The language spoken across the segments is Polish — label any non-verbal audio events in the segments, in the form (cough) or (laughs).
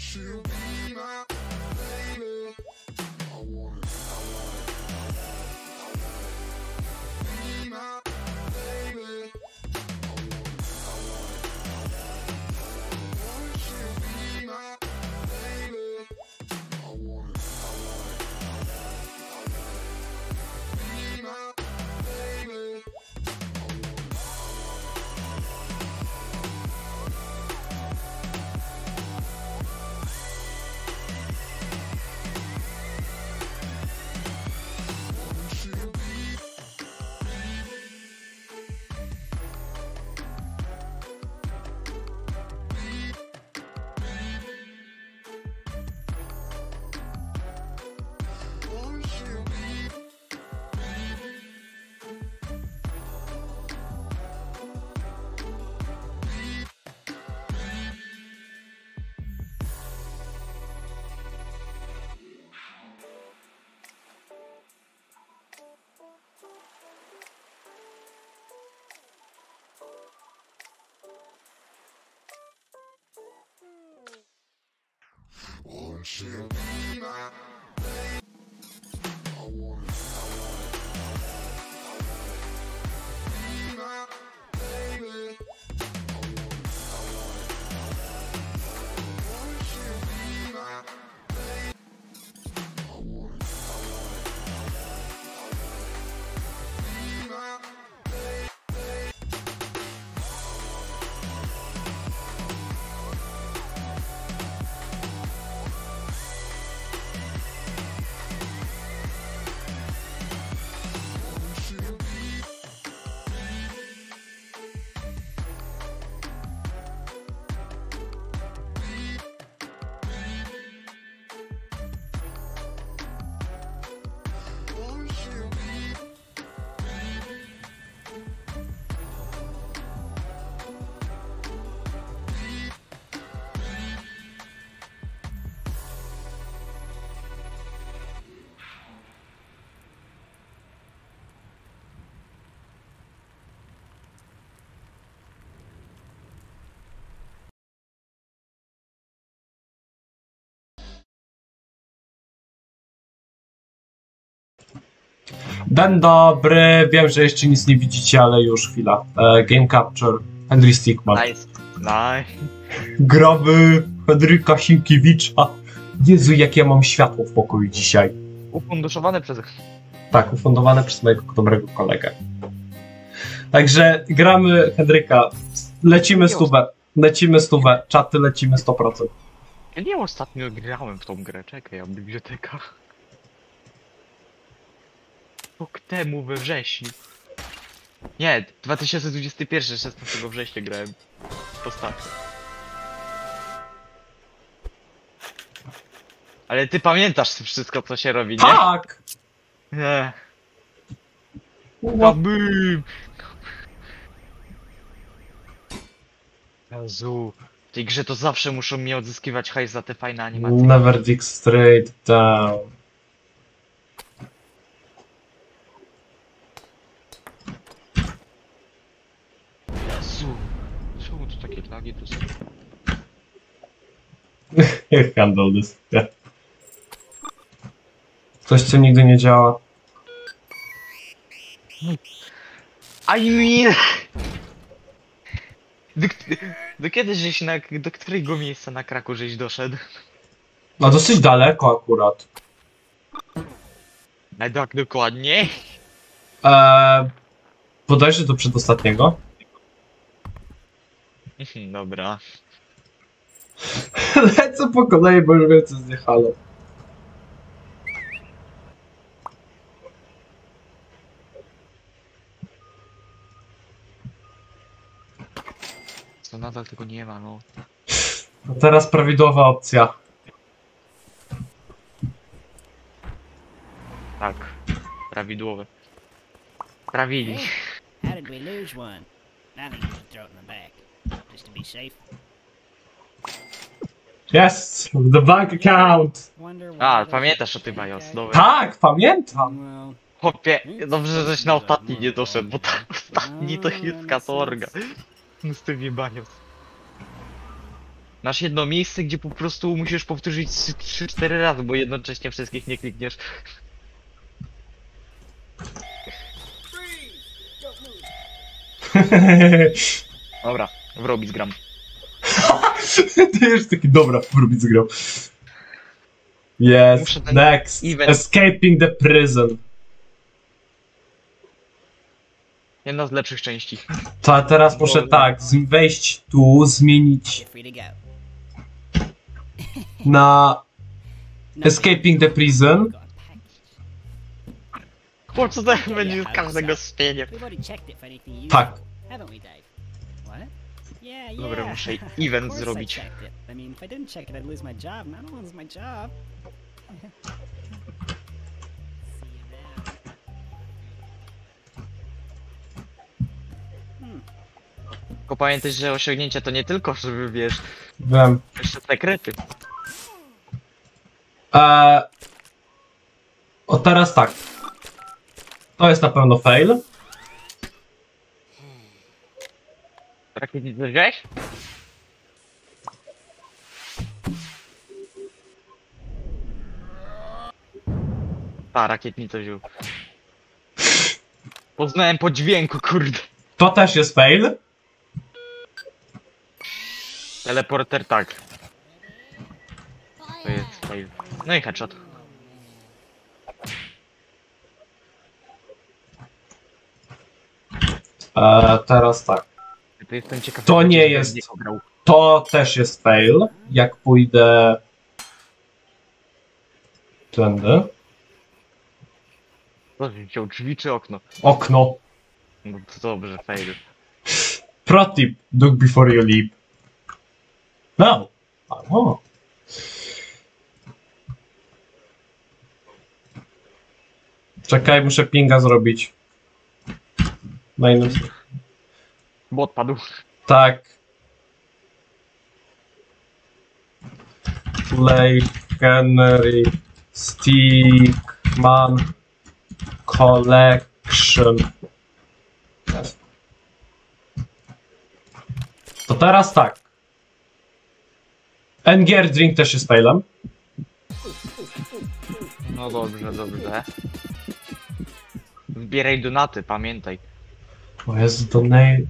She'll be my Won't you Den dobry, wiem, że jeszcze nic nie widzicie, ale już chwila. E, game Capture, Henry Stickman. Nice. Nice. Groby Henryka Sienkiewicza. Jezu, jak ja mam światło w pokoju dzisiaj. Ufunduszowane przez... Tak, ufundowane przez mojego dobrego kolegę. Także gramy Henryka. Lecimy stówę. Lecimy stówę. Czaty lecimy 100%. Ja nie ostatnio grałem w tą grę, czekaj, ja biblioteka. Rok temu we wrześniu. Nie, 2021, 16 września grałem. Ostatnio. Ale ty pamiętasz wszystko, co się robi, nie? Tak! Nie. Kabum! Jezu. W tej grze to zawsze muszą mi odzyskiwać hajs za te fajne animacje. Never dig straight down. Jezu. Czemu to takie lagi (laughs) tu są? Handle this. Yeah. Coś, co nigdy nie działa. I mean... Do, do kiedy żeś na... Do którego miejsca na kraku żeś doszedł? No dosyć daleko akurat. Na tak dokładnie? Eee, bodajże do przedostatniego. (laughs) Dobra. (laughs) Lecę po kolei, bo już wiem co zjechało. To nadal tego nie ma, no. A teraz prawidłowa opcja. Tak. Prawidłowe. Prawili. How did we lose one? I think in the back, just to be safe. Yes! The bank account! A, pamiętasz o tym, that? dobra. Tak, pamiętam! Chłopie, dobrze, żeś na ostatni nie doszedł, bo ta (laughs) ostatni to jest katorga. (laughs) Z tym jebanios. Masz jedno miejsce, gdzie po prostu musisz powtórzyć 3-4 razy, bo jednocześnie wszystkich nie klikniesz. (laughs) Dobra, w Robix gram. (laughs) Ty już taki dobra, robić grał. Yes, ten next. event- Escaping the prison. Jedna z lepszych części. To a teraz muszę Bo- tak, z- wejść tu, zmienić You're free to go. (laughs) na No, Escaping the prison. God, package. Po co tak będzie z każdego spienia? We've already checked it for anything useful, Tak. haven't we, Dave? What? Yeah, yeah. Dobra, muszę event zrobić. checked it. I mean, if I didn't check it, I'd lose my job, and I don't want to lose my job. See you there. Hmm. Tylko pamiętaj, że osiągnięcia to nie tylko, żeby wiesz, Wiem. jeszcze sekrety. Eee, o teraz tak. To jest na pewno fail. Rakietnicy wziąłeś? A, rakietnicę wziął. Poznałem po dźwięku, kurde. To też jest fail. Teleporter tak. To jest fail. No i headshot. Eee, teraz tak. To jestem ciekaw. To nie jest-. To też jest fail. Jak pójdę. Tędy. To wziął drzwi czy okno? Okno. No to dobrze, fail. Pro tip. Look before you leap. No. O. Czekaj, muszę pinga zrobić. Na innym. Bo odpadł. Tak. Play Henry Stickman Collection. To teraz tak. Enger Drink też jest failem. No dobrze, dobrze. Zbieraj donaty, pamiętaj. O Jezu,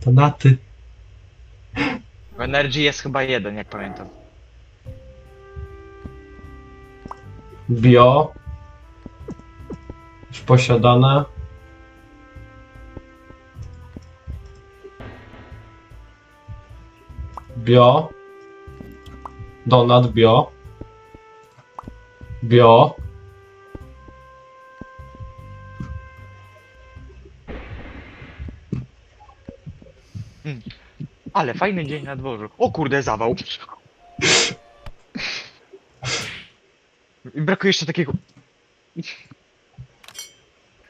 donaty. W Energy jest chyba jeden, jak pamiętam. Bio. Już posiadane. Bio. Donat bio. Bio. Ale fajny dzień na dworzu. O kurde, zawał. I brakuje jeszcze takiego...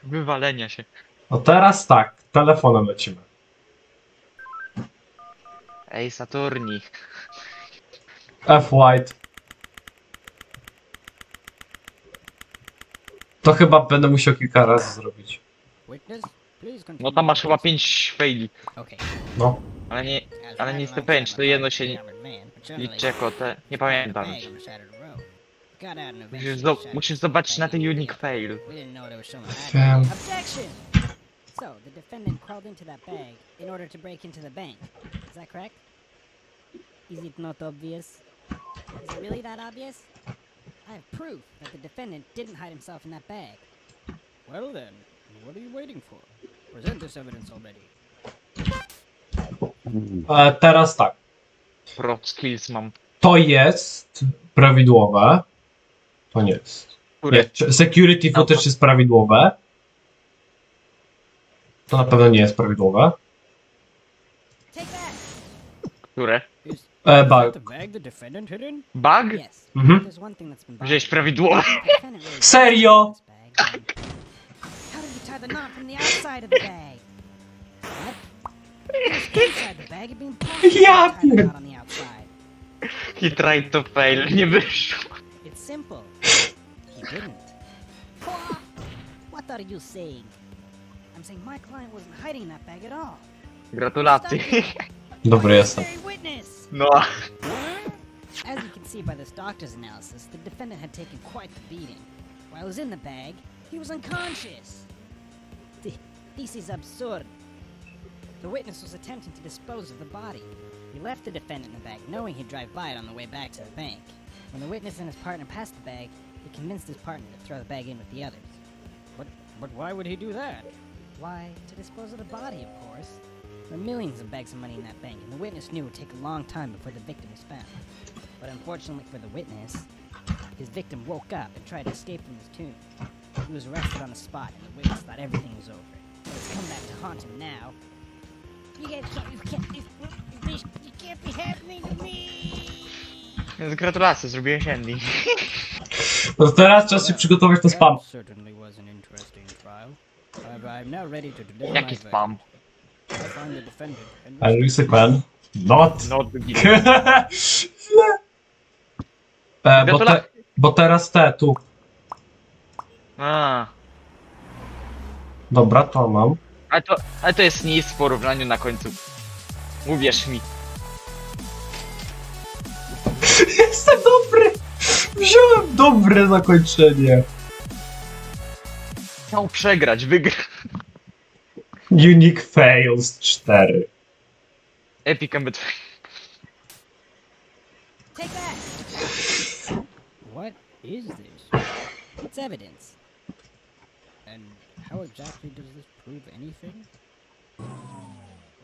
Wywalenia się. No teraz tak, telefonem lecimy. Ej, Saturni. F White. To chyba będę musiał kilka razy zrobić. No tam masz chyba pięć faili. Okay. No. Ale nie... As Ale nie right jestem pewien, the czy to jedno się armored van, but generally, liczy jako te... Nie pamiętam bag już. on the side of the road. Got out and Musisz, zo musisz zobaczyć na ten unique fail. We didn't know there was someone Wiem. hiding. Objection! So, the defendant crawled into that bag in order to break into the bank. Is that correct? Is it not obvious? Is it really that obvious? I have proof that the defendant didn't hide himself in that bag. Well then, what are you waiting for? Present this evidence already. E, teraz tak. Pro skills mam. To jest prawidłowe. To nie jest. Nie, security footage jest prawidłowe. To na pewno nie jest prawidłowe. Które? E, bug. Bug? Mhm. Wziąłeś really Serio? this Ja to tie the pier- knot on the outside. He tried to fail, nie wyszło. It's simple. He didn't. What are you saying? I'm saying my client wasn't hiding in that bag at all. Gratulacje. Dobry jestem. Witness. No, As you can see by this doctor's analysis, the defendant had taken quite the beating. While he was in the bag, he was unconscious. This is absurd. The witness was attempting to dispose of the body. He left the defendant in the bag, knowing he'd drive by it on the way back to the bank. When the witness and his partner passed the bag, he convinced his partner to throw the bag in with the others. But, but why would he do that? Why, to dispose of the body, of course. There were millions of bags of money in that bank, and the witness knew it would take a long time before the victim was found. But unfortunately for the witness, his victim woke up and tried to escape from his tomb. He was arrested on the spot, and the witness thought everything was over. But it's come back to haunt him now. Więc gratulacje, zrobiłeś ending. (laughs) No to teraz czas się przygotować na spam. I'm Jaki spam? verdict. I find the defendant Henry Henry Sykman. Not. Not. (laughs) E, bo, te, bo teraz te, tu. A, Dobra, to mam. Ale to, ale to jest nic w porównaniu na końcu. Uwierz mi. (laughs) Jestem dobry! Wziąłem dobre zakończenie. Chciał przegrać, wygra. Unique Fails 4. Epic Embed. Take that! What is this? It's evidence. And how exactly does this prove anything?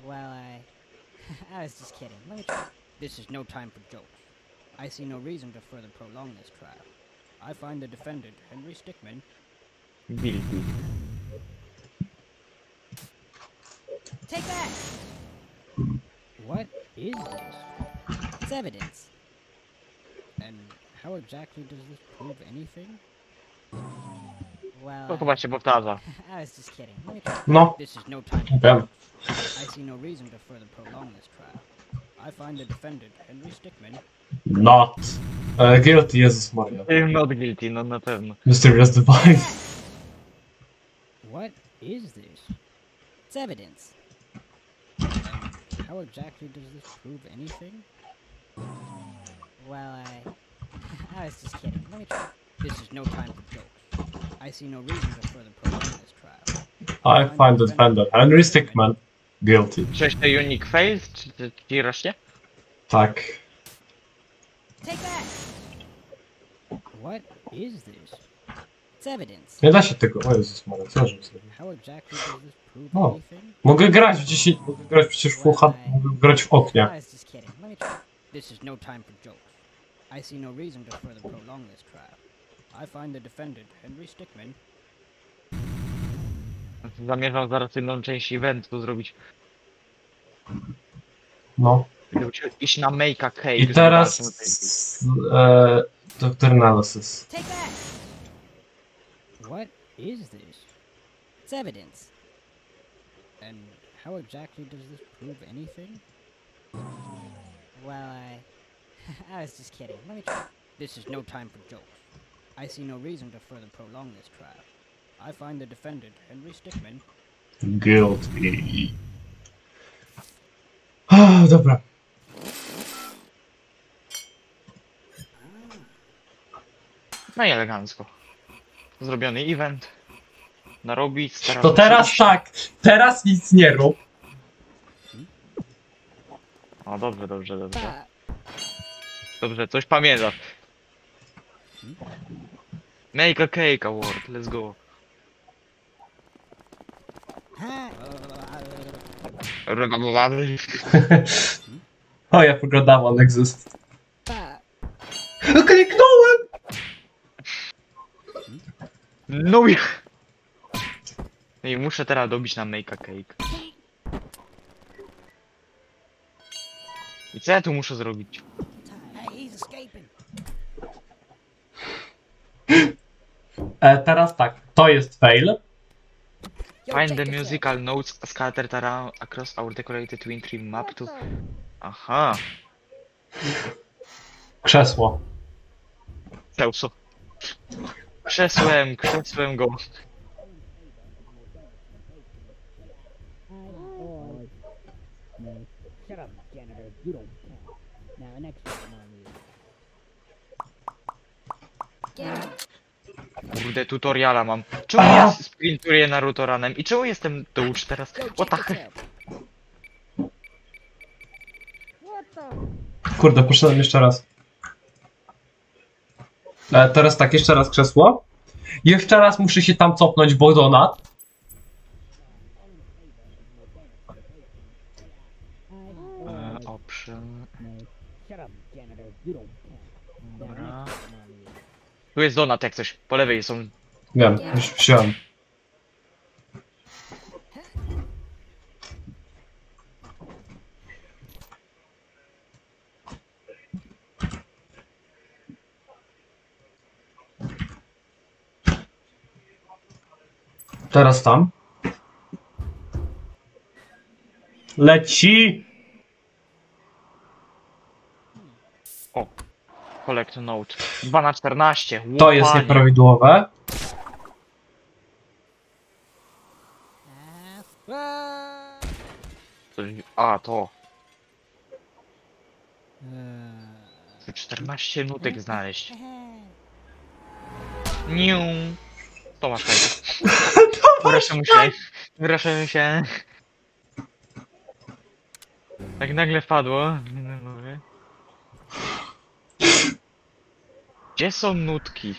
Well, I. (laughs) I was just kidding. Let me try. This is no time for jokes. I see no reason to further prolong this trial. I find the defendant, Henry Stickman, Guilty. Take that! What is this? It's evidence. And how exactly does this prove anything? Well, To chyba się powtarza. I was just kidding. Let me try. No, This is no time for wiem. I see no reason to further prolong this trial. I find the defendant, Henry Stickman, Not. E, guilty, Jezus Maria. Not guilty, no na pewno. Mysterious Device. (laughs) What is this? It's evidence. And how exactly does this prove anything? Well, I. (laughs) I was just kidding. Let me try. This is no time for jokes. I see no reason to further prolong this trial. I find the defendant Henry Stickman guilty. Cześć, to Unique Fails? Czy czy ci rośnie? Tak. Take that! What is this? It's evidence. Nie da się tego. O Jezus Maria, co żebym zrobił? How exactly does this prove Oh. anything? Mogę grać w 10. Mogę grać przecież w UH. Mogę grać w oknie. I was just kidding. Let me try. This is no time for jokes. I see no reason to further prolong this trial. I find the defendant, Henry Stickman, Zamierzam zaraz jedną część eventu zrobić. No. Musiał Iść na Make'a Cake. I teraz. E, Doctor Analysis. Take that! What is this? It's evidence. And how exactly does this prove anything? Well, I. (laughs) I was just kidding. Let me try. This is no time for jokes. I see no reason to further prolong this trial. I find the defendant, Henry Stickman, Guilty. Ah, dobra. No i elegancko. Zrobiony event. Narobić, teraz To teraz iść. tak. Teraz nic nie rób. O, dobrze, dobrze, dobrze. Dobrze, coś pamiętasz. Make a cake award, let's go. Regałowany. (laughs) O, ja pogadam on exist. (laughs) Kliknąłem! No i... No i muszę teraz dobić na make a cake. I co ja tu muszę zrobić? Hey, he's escaping. E, teraz tak. To jest fail. Find the musical notes scattered around across our decorated twin tree map to... Aha, Krzesło. Celso. Krzesłem, krzesłem go. Kurde, tutoriala mam. Czemu A! ja sprintuję Narutoranem? I czemu jestem to ucz teraz? The. What the? Kurde, poszedłem jeszcze raz. E, teraz tak, jeszcze raz krzesło. Jeszcze raz muszę się tam cofnąć, bo donat. E, option... Shut up, janitor. You don't count. Dobra. Tu jest donat jak coś. Po lewej są... Wiem, już wziąłem. Teraz tam. Leci! O! Collect note. 2 na 14. To jest Łopanie. nieprawidłowe. Coś- A, to. Chcę 14 nutek znaleźć. Niu. To masz fajnie. (laughs) Proszę mu się. Proszę się. Tak nagle wpadło. No, mówię. Gdzie są nutki?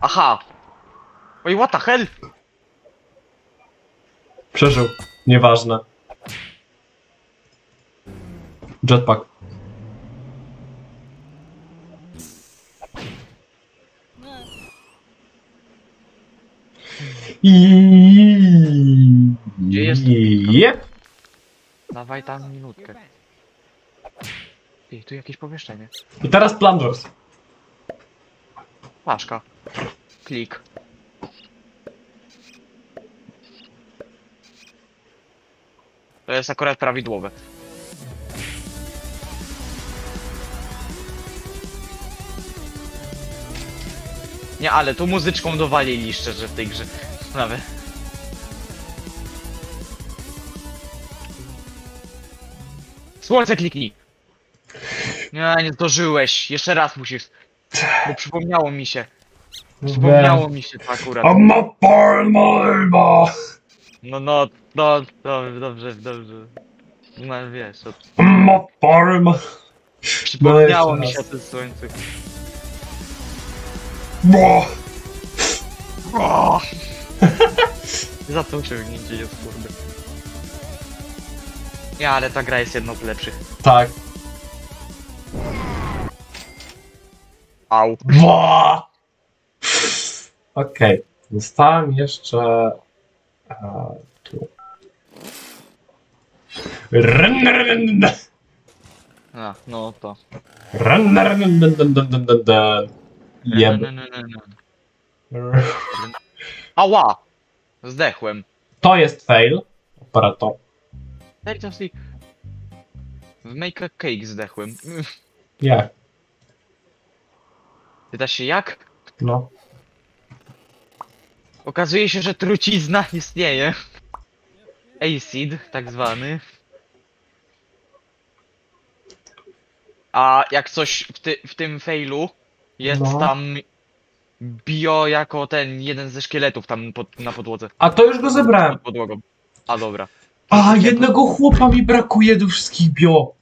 Aha! Oj, what the hell? Przeżył. Nieważne. Jetpack. Gdzie jest? Jep. Dawaj tam minutkę. Ej, tu jakieś pomieszczenie. I teraz Plungers. Paszka. Klik. To jest akurat prawidłowe. Nie, ale tu muzyczką dowalili szczerze w tej grze. Nawet. Słońce kliknij! Nie, nie zdążyłeś. Jeszcze raz musisz. Bo przypomniało mi się. Przypomniało mi się to akurat. A farmer. No, no, no, dobrze, dobrze, dobrze. No wiesz, o, I'm a farmer. przypomniało No mi się o tym słońcu. Bo. O! Za to osiągnięcie jest kurde. Nie, ale ta gra jest jedną z lepszych. Tak. Au. Okej. Zostałem jeszcze. E, tu. Run, run, run, A, no to. run, run, run, run, run, run, run, run. Jeb. (laughs) Ała! Zdechłem. To jest fail. Operator. Seriously. W Make a Cake zdechłem. Jak? Pyta się jak? No. Okazuje się, że trucizna istnieje. Acid, tak zwany. A jak coś w, ty, w tym failu jest No. tam bio jako ten jeden ze szkieletów tam pod, na podłodze. A to już go zebrałem. Pod podłogą. A dobra. A, jednego chłopa mi brakuje do wszystkich bio.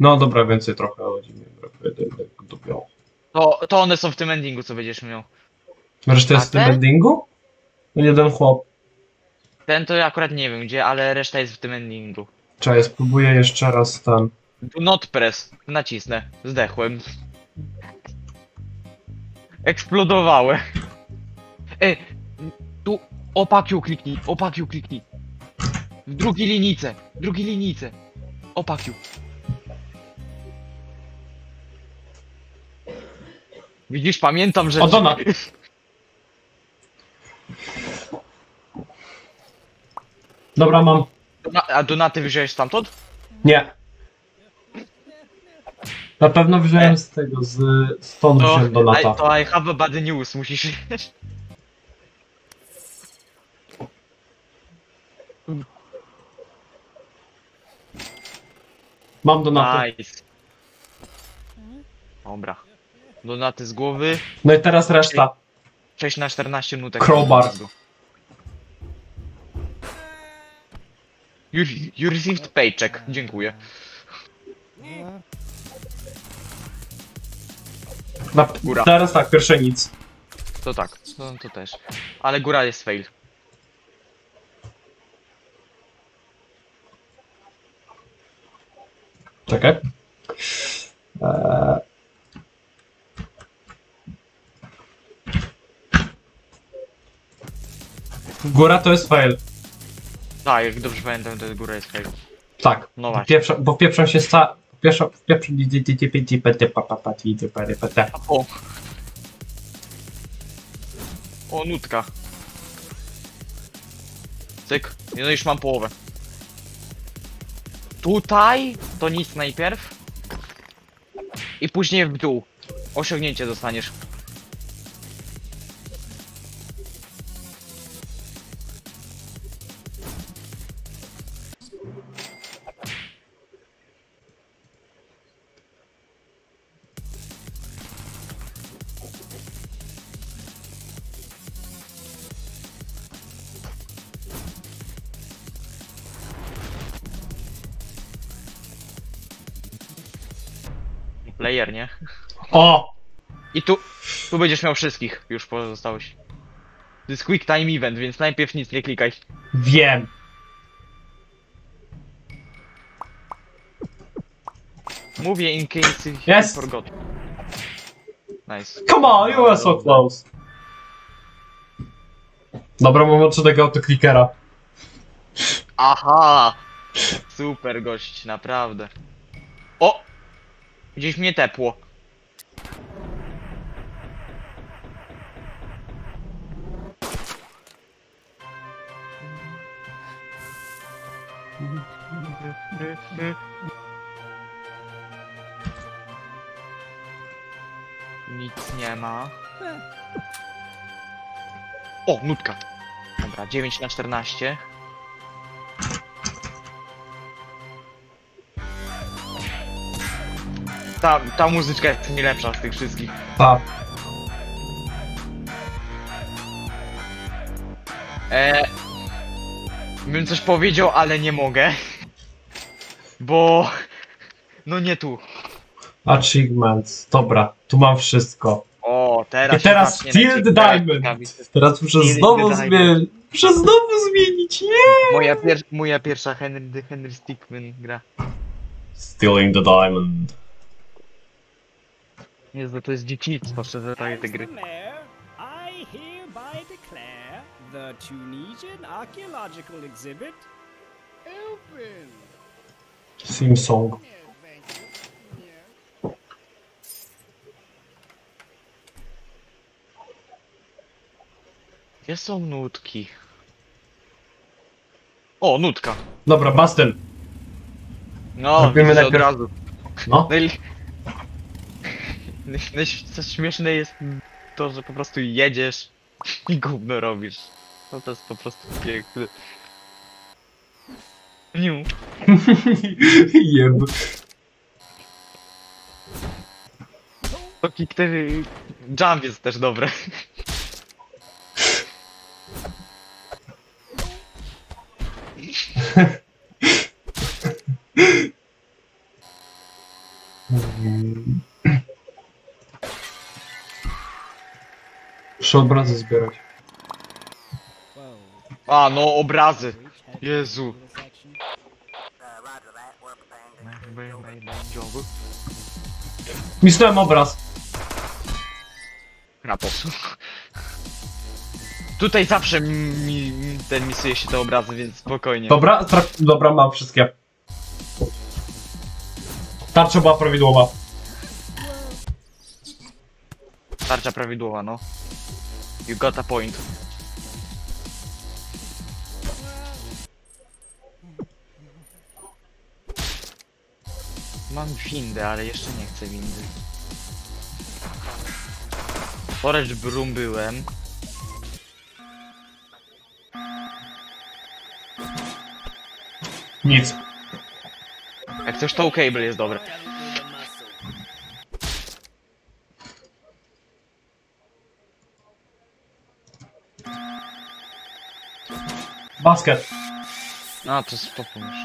No dobra, więcej trochę ludzi mi brakuje do jednego. To, to one są w tym endingu, co będziesz miał. Reszta jest w tym ten? endingu? No jeden chłop. Ten to ja akurat nie wiem gdzie, ale reszta jest w tym endingu. Czekaj, spróbuję jeszcze raz ten. Do not press. Nacisnę. Zdechłem. Eksplodowałem. E, tu opakiu kliknij, opakiu kliknij. W drugiej linijce, w drugiej linijce. Opakiu. Widzisz, pamiętam, że... O, donat. Dobra, mam. Dona- A donaty wziąłeś stamtąd? Nie. Na pewno wziąłem z tego, z stąd To, wziąłem I, donata. to I have a bad news, musisz... Mam donata. Nice. Dobra. Donaty z głowy. No i teraz reszta. 6 na 14 nutek. Crowbar. You, you received paycheck. Dziękuję. Na, Góra. teraz tak, pierwsze nic. To tak, to, to też. Ale góra jest fail. Czekaj. Eee... Góra to jest fail. Tak, jak dobrze pamiętam, to góra jest fail. Tak. No właśnie. Pierwsza, bo pieprzą się sta... Pierwsza... Pierwsza... O! O, nutka. Cyk. No już mam połowę. Tutaj to nic najpierw. I później w dół. Osiągnięcie dostaniesz. Player, nie? O! I tu, tu będziesz miał wszystkich już pozostałych. To jest quick time event, więc najpierw nic nie klikaj. Wiem. Mówię in case you Yes. forgot. Nice. Come on, you were so close. Dobra, mam odczytek autoklikera. Aha! Super gość, naprawdę. Gdzieś mnie tepło. Nic nie ma. O, nutka. Dobra, 9 na 14. Ta, ta muzyczka jest najlepsza z tych wszystkich. Tak. E, bym coś powiedział, ale nie mogę. Bo... No nie tu. Achievements. Dobra, tu mam wszystko. O, teraz I teraz Field Diamond. Teraz muszę Field znowu zmienić. Muszę znowu zmienić, nie! Moja, pier moja pierwsza Henry, Henry Stickman gra. Stealing the diamond. Jezu, to jest dzieciństwo, szczerze, takie te gry. I hereby declare the Tunisian archaeological exhibit open. Theme song. Gdzie są nutki? O, nutka. Dobra, Basten. No, Robimy widzę od najpierw- razu. No. (laughs) Najl... Co śmieszne jest to, że po prostu jedziesz i gówno robisz. No to jest po prostu piękne. Niu. (laughs) Jeb. To ten... Jump jest też dobre. (laughs) Muszę obrazy zbierać. A, no obrazy. Jezu. Misnąłem obraz. Kratos. Tutaj zawsze mi, mi ten misuje się te obrazy, więc spokojnie. Dobra. Dobra, mam wszystkie. Tarcza była prawidłowa. Tarcza prawidłowa, no. You got a point. Mam windę, ale jeszcze nie chcę windy. Storage Broom byłem. Nic. Jak coś to cable jest dobre. Basket. A, to spoko już.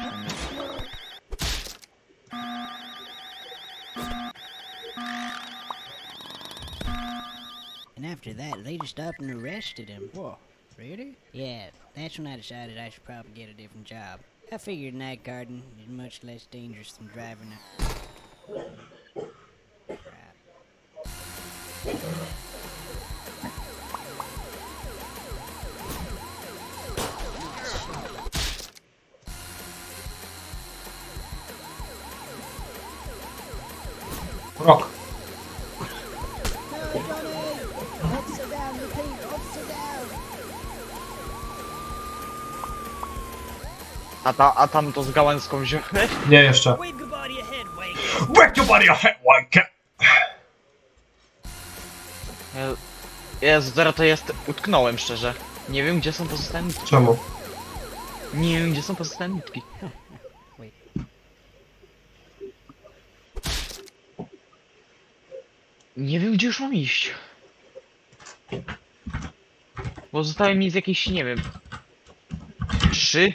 And after that, they just up and arrested him. Whoa, really? Yeah, that's when I decided I should probably get a different job. I figured night guarding is much less dangerous than driving a. Crap. A, ta, a tam to z gałęzką wziąłeś? Nie jeszcze. Wake. Your body, your head, like Je- Jezu, teraz to jest... Utknąłem szczerze. Nie wiem, gdzie są pozostałe nitki. Czemu? Nie wiem, gdzie są pozostałe nitki. Nie wiem, gdzie już mam iść. Bo zostały mi z jakiejś, nie wiem... Trzy?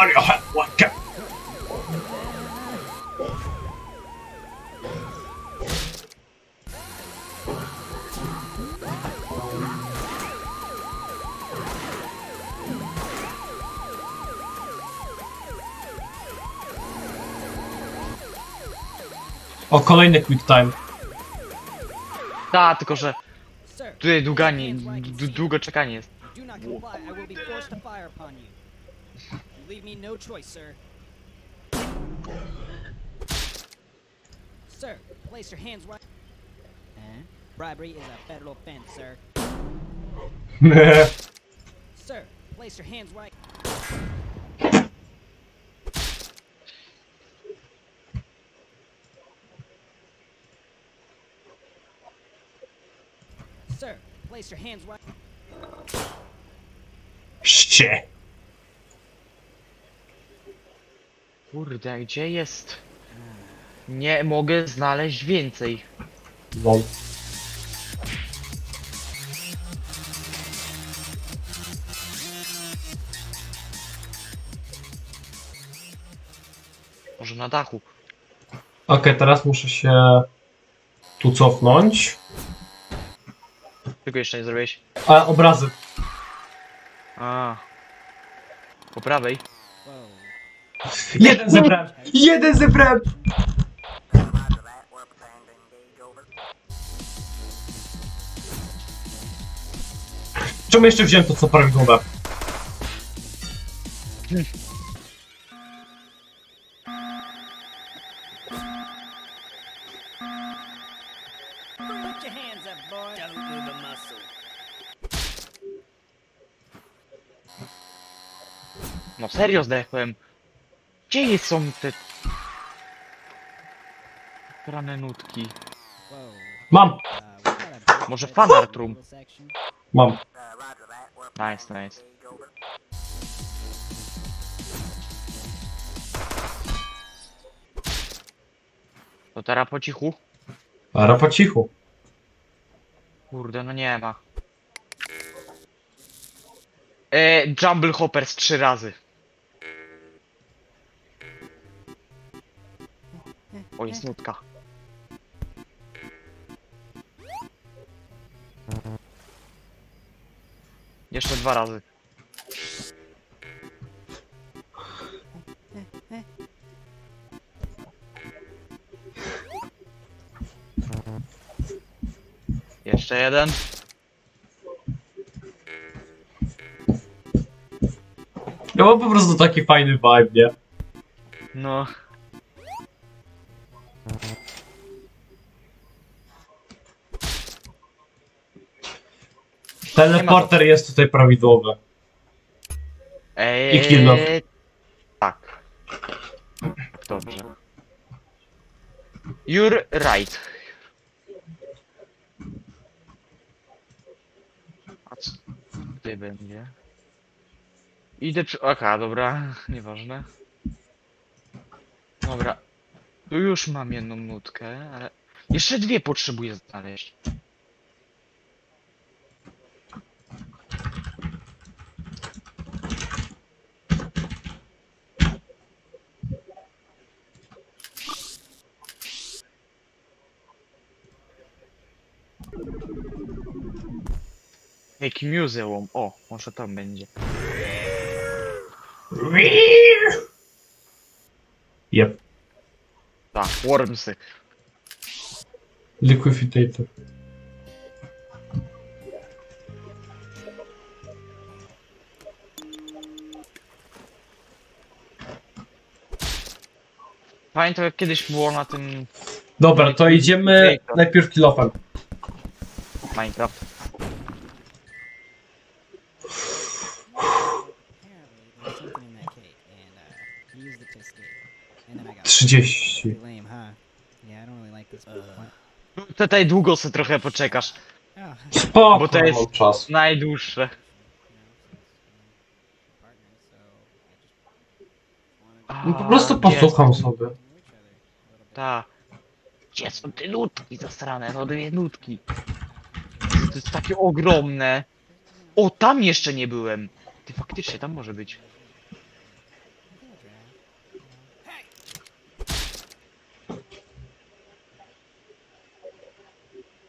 Body, your head, like O, kolejny quick time. Ta, tylko że tutaj długanie, d- długo czekanie jest. do leave me no choice, sir. Sir, place your hands right. Huh? Bribery is a federal offense, sir. Sir, place your hands right. Sir, place your hands right. Ście. Kurde, gdzie jest? Nie mogę znaleźć więcej. Lol. Może na dachu. Okej, teraz muszę się tu cofnąć. Tylko jeszcze nie zrobiłeś. A, obrazy. A. Po prawej. Jeden zebrałem! Jeden zebrałem! Czemu jeszcze wziąłem to co prawidłowe? Put your hands up, boy. Don't move a muscle. No serio zdechłem. Gdzie są te... Krane nutki. Mam! Może bit fanart room. little section. Mam. Nice, nice. To teraz po cichu? Ale po cichu. Kurde, no nie ma. E, Jumble Hoppers trzy razy. O, jest nutka. Jeszcze dwa razy. Jeszcze jeden. Ja mam po prostu taki fajny vibe, nie? No. Teleporter jest tutaj prawidłowy. Eee, I kill. Tak. Dobrze. You're right. A co tutaj będzie? Idę przy... Aha, dobra, nieważne. Dobra. Tu już mam jedną nutkę, ale... Jeszcze dwie potrzebuję znaleźć. Jaki muzeum? O, może tam będzie. Jep. Tak, Wormsy. Liquifitator. Pamiętam jak kiedyś było na tym Dobra, to idziemy najpierw kilofem. Minecraft. 30. Tutaj długo sobie trochę poczekasz, Spoko, bo to no, jest czas. najdłuższe. No po prostu posłucham sobie. Ta. Gdzie są te nutki zasrane? No dwie nutki. To jest takie ogromne. O, tam jeszcze nie byłem. Ty faktycznie, tam może być.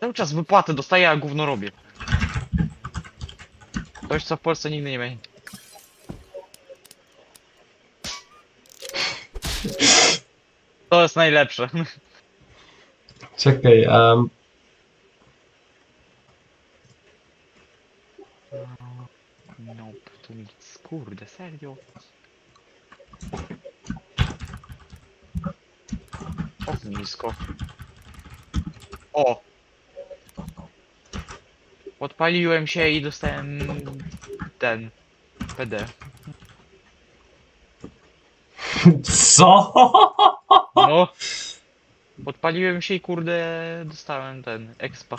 Cały czas wypłaty dostaję, a gówno robię. Coś, co w Polsce nigdy nie będzie. To jest najlepsze. Czekaj, um, Nope, tu nic. Kurde, serio? Ognisko. O! Podpaliłem się i dostałem ten PD. co? No! Podpaliłem się i kurde dostałem ten expa.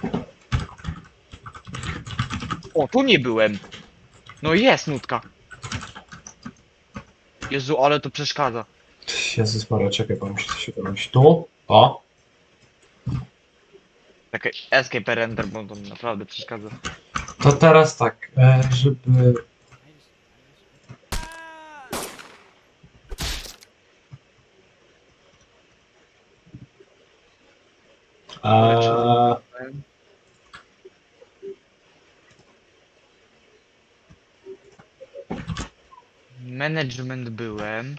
O, tu nie byłem! No jest nutka! Jezu, ale to przeszkadza. Jezus Maria, czekaj, bo muszę się pomyśleć. Tu? O. Takie escape render, bo to naprawdę przeszkadza. To teraz tak, e, żeby... E, Management byłem.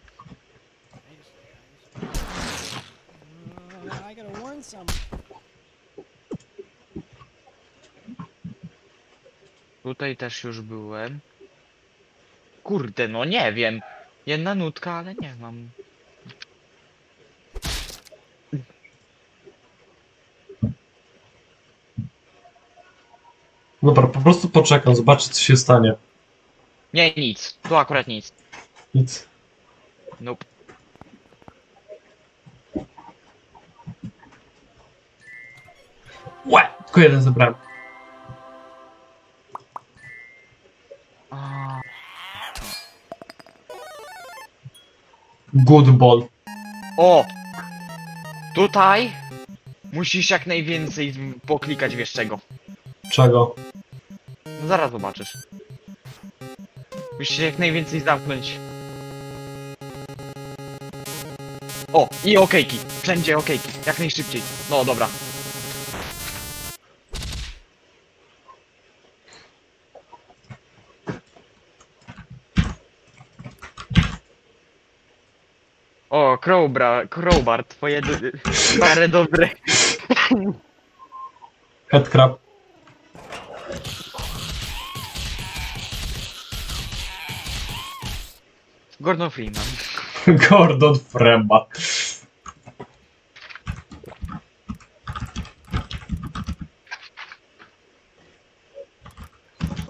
I gotta warn some. Tutaj też już byłem. Kurde, no nie wiem. Jedna nutka, ale nie mam. dobra, po prostu poczekam, zobaczę co się stanie. Nie, nic. Tu akurat nic. Nic. Nope. Łe! Tylko jeden zebrałem. Good ball. O! Tutaj musisz jak najwięcej poklikać wiesz czego. Czego? No zaraz zobaczysz. Musisz jak najwięcej zamknąć. O! I okejki! Wszędzie okejki! Jak najszybciej. No dobra. O, Crowbar, Crowbar, twoje do, stare dobre. Headcrab. Gordon Freeman. (laughs) Gordon Frema.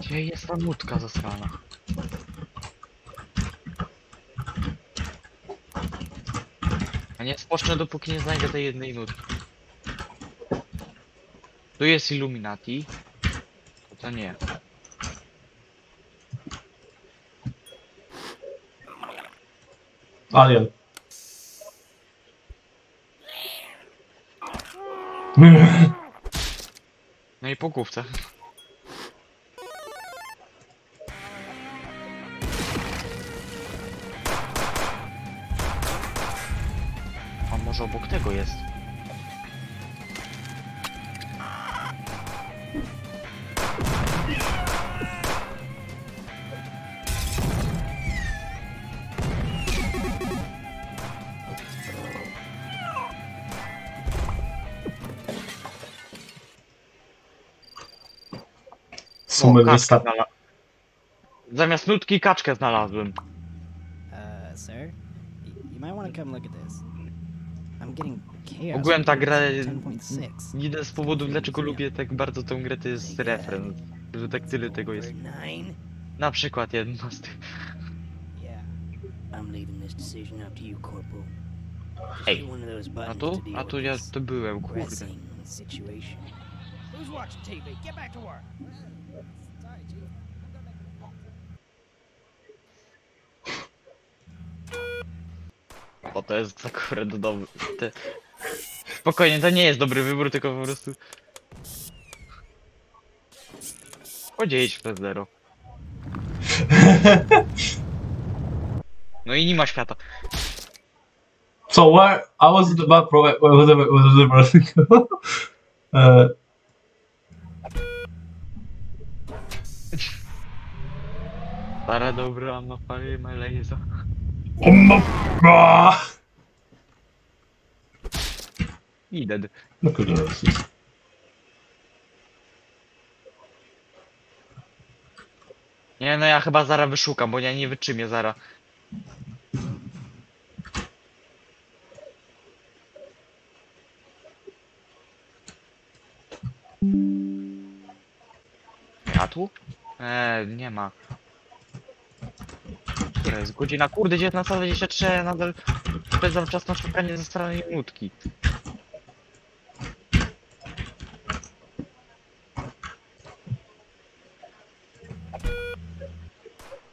Gdzie jest ta nutka zasrana? Nie spocznę dopóki nie znajdę tej jednej nutki. Tu jest Illuminati. To, to nie. Alien. No i po główce. Tego jest? Sumy O, kaczkę Zamiast nutki kaczkę znalazłem. Uh, sir? Y- You might want to come look at this. I'm getting chaos. Ogółem ta gra... 10.6. Jeden z powodów dlaczego lubię tak bardzo tą grę to jest referenc. Że tak tyle tego jest. Na przykład. Just Ej, A tu? A tu ja to byłem, kurde. O, to jest akurat dobry. Te... Spokojnie, to nie jest dobry wybór, tylko po prostu... Podzielić przez zero. No i nie ma świata. So where I was about pro whatever whatever. (laughs) uh, Stara dobra, no pali Malejza. Ah. I dead. No kurde, no, Nie no ja chyba Zara wyszukam, bo ja nie wytrzymię Zara. A tu? Eee, nie ma. Która jest godzina? Kurde, 19.23, ja nadal spędzam czas na szukanie ze strony minutki.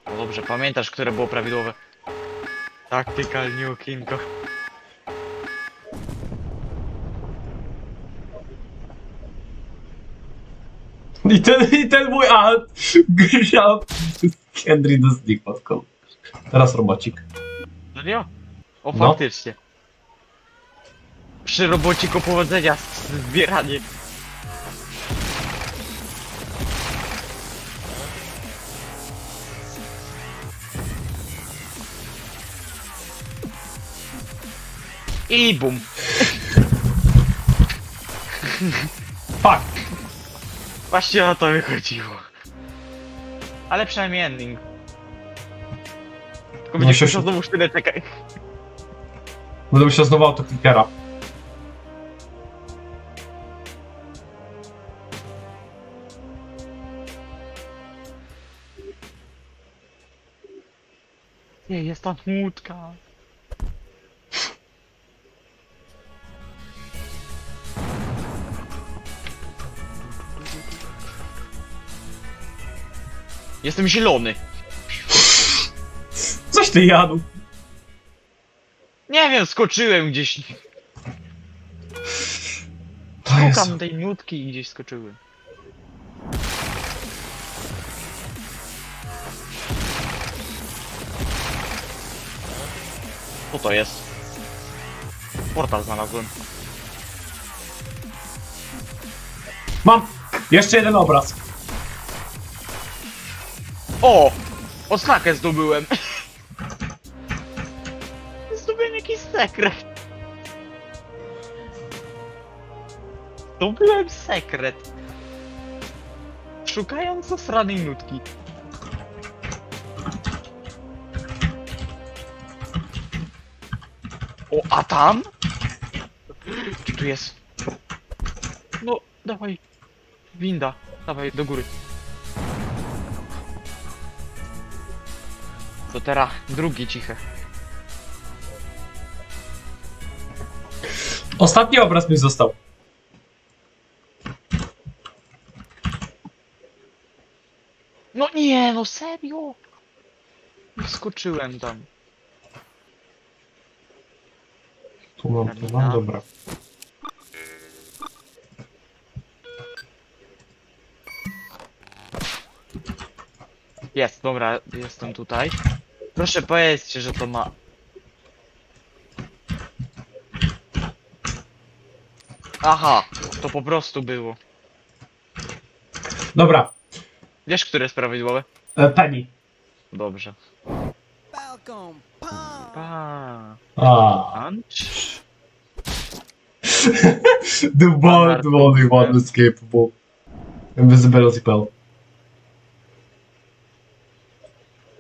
No dobrze, pamiętasz, które było prawidłowe? Tactical New Kinko. I ten, i ten mój a grał Henry do Sneak pod Teraz robocik. Serio? O, No. faktycznie. Przy robociku powodzenia z zbieraniem. I bum. Fuck! Właśnie o to wychodziło. Ale przynajmniej ending. Tylko No będziesz się- musiał znowu tyle czekać. Będę musiał znowu autoklikera. Nie, jest tam łódka. Jestem zielony. Ty jadł. Nie wiem, skoczyłem gdzieś. To jest... Szukam tej nutki i gdzieś skoczyłem. Co to jest? Portal znalazłem. Mam! Jeszcze jeden obraz. O! Oznakę zdobyłem! (laughs) Sekret. Zdobyłem sekret. Szukając zasranej nutki. O, a tam? Czy tu jest? No, dawaj. Winda, dawaj do góry. To teraz drugi ciche. Ostatni obraz mi został. No nie, no serio! Wskoczyłem tam. Tu mam, tu mam, dobra. Jest, dobra, jestem tutaj. Proszę powiedzcie, że to ma... Aha, to po prostu było. Dobra, Wiesz, które jest prawidłowe? e, Penny. Dobrze. Falcon, pom! Pa. A. Punch? (laughs) The one, the only one escapable. Invisibility spell.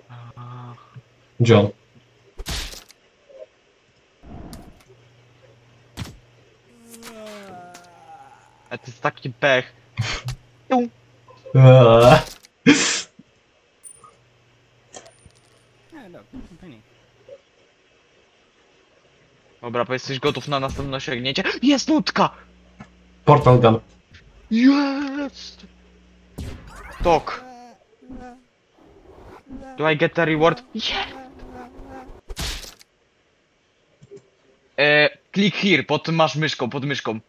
A, John. A to jest taki pech. Eee. Penny. Dobra, bo jesteś gotów na następne osiągnięcie? Jest nutka! Portal gun. Jest! Tok. Do I get a reward? Yes! E, click here, pod masz myszką, pod myszką.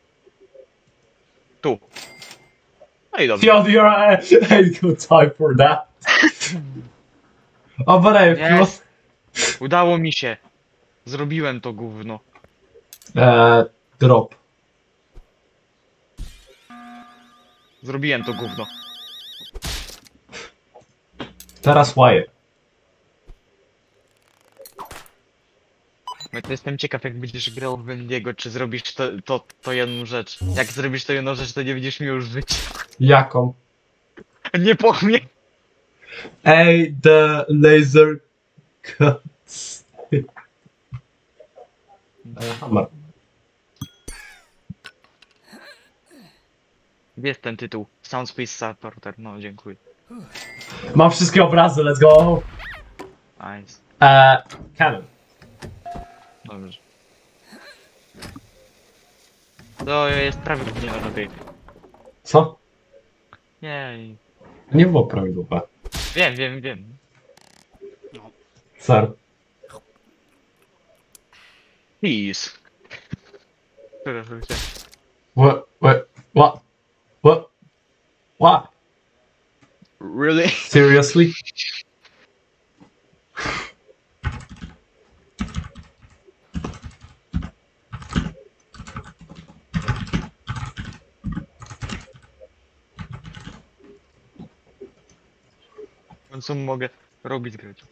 Tu. No i dobrze. Beyond your I ain't (laughs) got time for that. but I feel... Yes. Udało mi się. Zrobiłem to gówno. Eee, drop. Zrobiłem to gówno. Teraz Wyatt. Ja to jestem ciekaw, jak będziesz grał w Wendiego, czy zrobisz to, to, to jedną rzecz. Jak zrobisz to jedną rzecz, to nie będziesz miał już życia. Jaką? Nie powiem. Ej, the laser cuts. Hammer. Jest ten tytuł. Soundspace Supporter, no dziękuję. Mam wszystkie obrazy, let's go! Nice. Eee, Canon. Dobrze. To jest prawie nie lepiej. Co? Jej. Nie było prawidłowe. Wiem, wiem, wiem. Sir. Please. Przepraszam cię. What? What? What? What? What? Really? Seriously? Co mogę robić grać?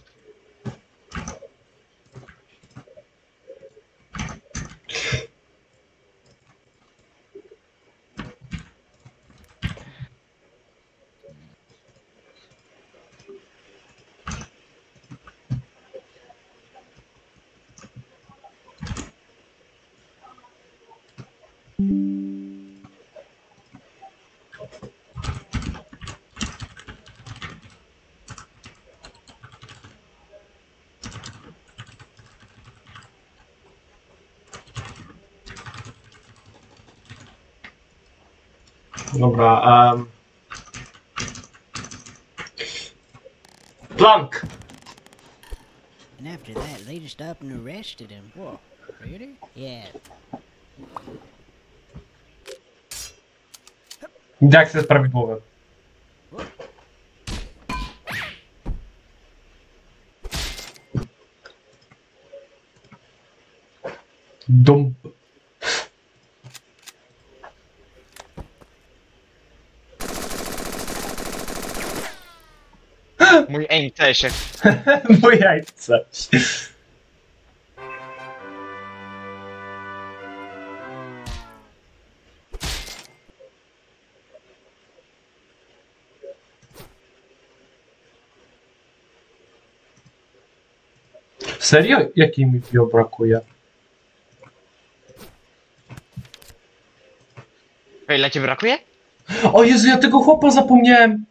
Dobra, um... Plank! And after that, they just up and arrested him. Whoa, really? Yeah, Jak to jest prawidłowe? Aim się. (laughs) Moje jajce. Serio? Jakiej mi bio brakuje? Ej, ile ci brakuje? O Jezu, ja tego chłopa zapomniałem!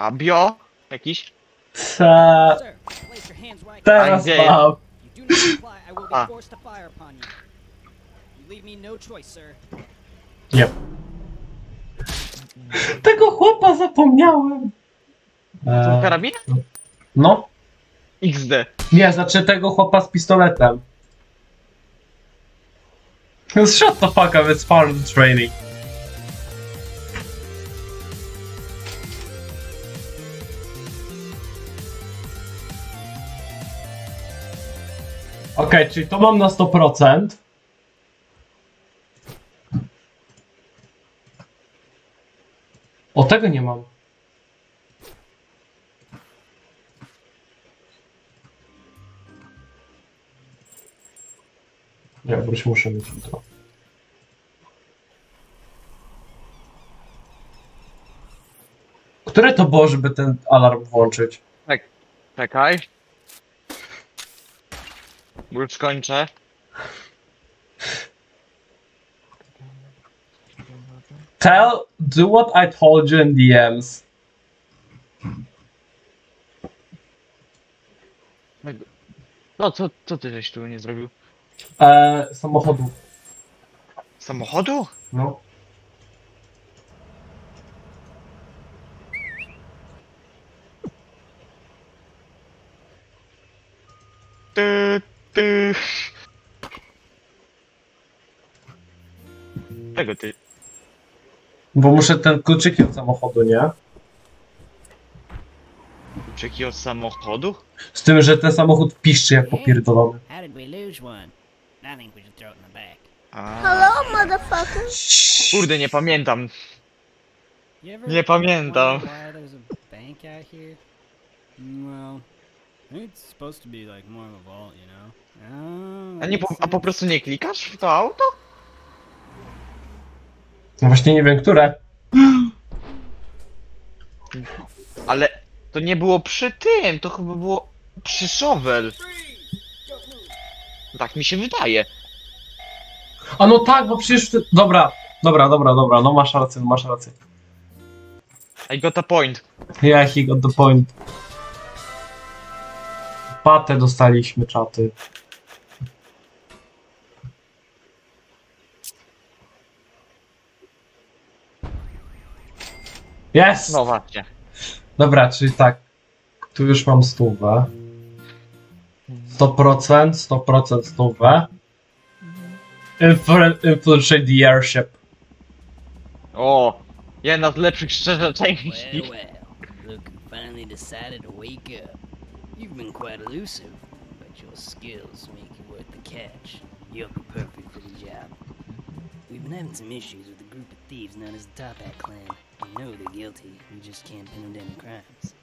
A bio? Jakiś? Right Teraz mam. Nie. Tego chłopa zapomniałem! Eee, karabin? no. XD. Nie, znaczy tego chłopa z pistoletem. Shut the fuck up, it's the training. Okej, czyli to mam na 100%. O, tego nie mam. Nie, już muszę mieć to. Które to było, żeby ten alarm włączyć? Czekaj. Już kończę. Tell, do what I told you in DMs. No co, co ty żeś tu nie zrobił? Eee, samochodu. Samochodu? No. Ty, ty. Czego ty? Bo muszę ten kluczyki od samochodu, nie? Kluczyki od samochodu? Z tym, że ten samochód piszczy jak popierdolony. Hello, motherfucker. kurde, nie pamiętam. Nie pamiętam. It's supposed to be like more of a vault, you know? Oh, A, nie po, a po prostu nie klikasz w to auto? No właśnie nie wiem, które. Ale to nie było przy tym, to chyba było przy shovel. Tak mi się wydaje. A no tak, bo przecież... Ty... Dobra, dobra, dobra, dobra, no masz rację, masz rację. I got a point. Yeah, he got the point. Patę dostaliśmy, czaty. Jest! No właśnie. Dobra, czyli tak. Tu już mam stówę. 100%, 100% stówę. Infiltrate the airship. O, jedna z lepszych szczerze części. Well, well, look finally decided to wake up. You've been quite elusive, but your skills make you worth the catch. You're perfect for the job. We've been having some issues with a group of thieves known as the Top Hat Clan. We know they're guilty, we just can't pin them down crimes.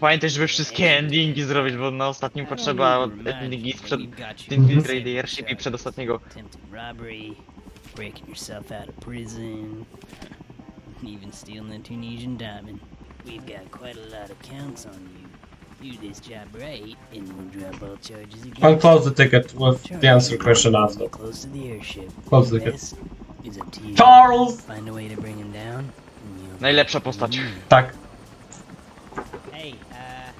Pamiętaj, żeby wszystkie endingi zrobić, bo na ostatnim potrzeba endingi sprzed that we've got you tym. The Airship i przedostatniego. breaking yourself out of prison, even stealing a Tunisian diamond. We've got quite a lot of counts on you. I'll close the ticket with the answer question asked. Get close to the airship. Close the ticket. Rest is up to you. Charles! Find a way to bring him down. and you'll- Najlepsza postać. Tak. Hey, uh,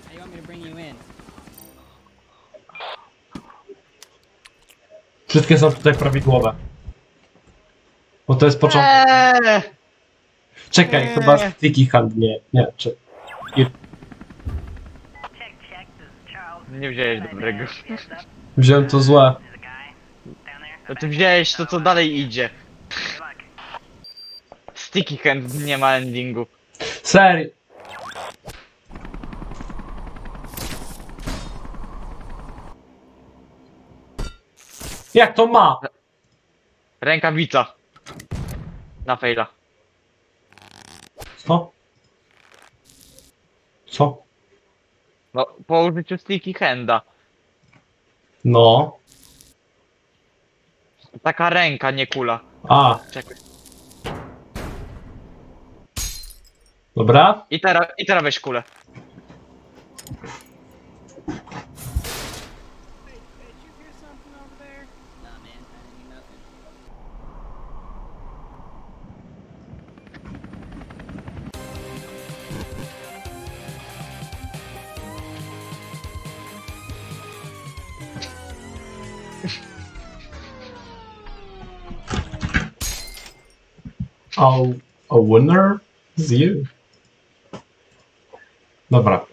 how you want me to bring you in? Wszystkie są tutaj prawidłowe. Bo to jest początek. Eee, Czekaj, eee. chyba sticky hand nie. Nie, czy. Nie wziąłeś dobrego. Wziąłem to złe. No ty wziąłeś to, co dalej idzie. Sticky Hand nie ma endingu. Serio. Jak to ma? Rękawica. Na faila. Co? Co? No, po użyciu Sticky Handa. No. Taka ręka, nie kula. A, Czekaj. dobra. I teraz, i teraz weź kulę. A, a winner is you. Dobra.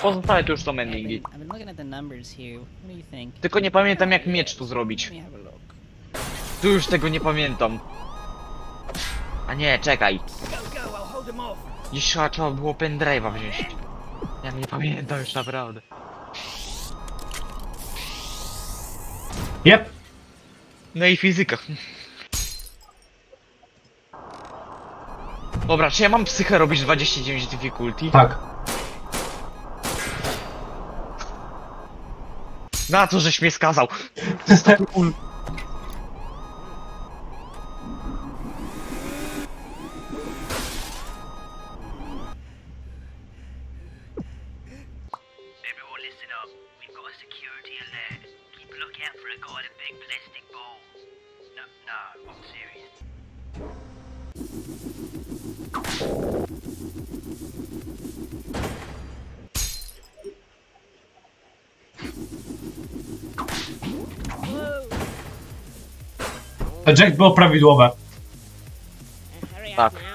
Pozostałe to już są endingi. I've been looking at the numbers here. What do you think? Tylko nie pamiętam jak miecz tu zrobić. Let me have a look. Tu już tego nie pamiętam. A nie, czekaj. Dziś trzeba, trzeba było pendrive'a wziąć. Ja nie pamiętam już naprawdę. Jep. No i fizyka. Dobra, czy ja mam psychę robić 29 difficulty? Tak. Na to, żeś mnie skazał. To jest Jack było prawidłowe. Up Tak.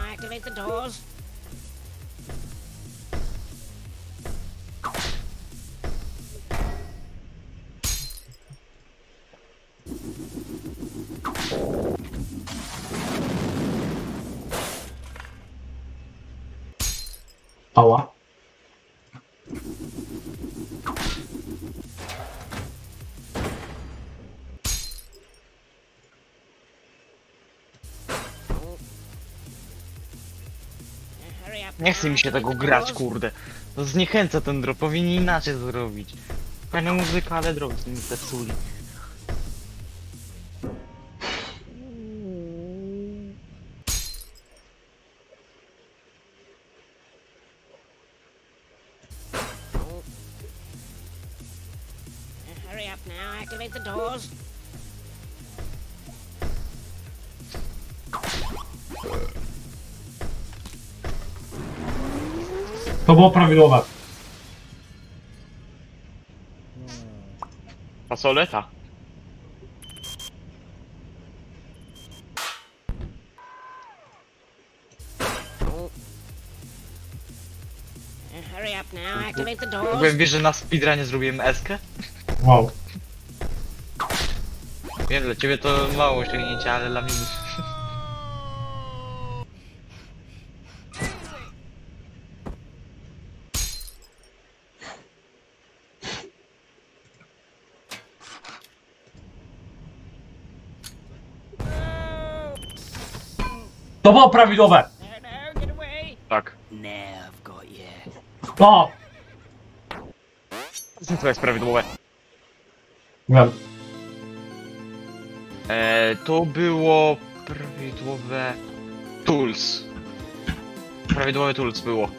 Chce mi się tego grać, kurde. To zniechęca ten drop, powinni inaczej zrobić. Fajna muzyka, ale drop mi zepsuli. To było prawidłowe. Fasoleta. Hurry up now, activate the doors. Byłem wiesz, że na speedrunie zrobiłem eskę? Wow. Wiem, dla ciebie to mało osiągnięcia, ale dla mnie... To było prawidłowe. No, no. Tak. Now I've got you. O! To jest prawidłowe. Wiem. E, to było prawidłowe tools. Prawidłowe tools było.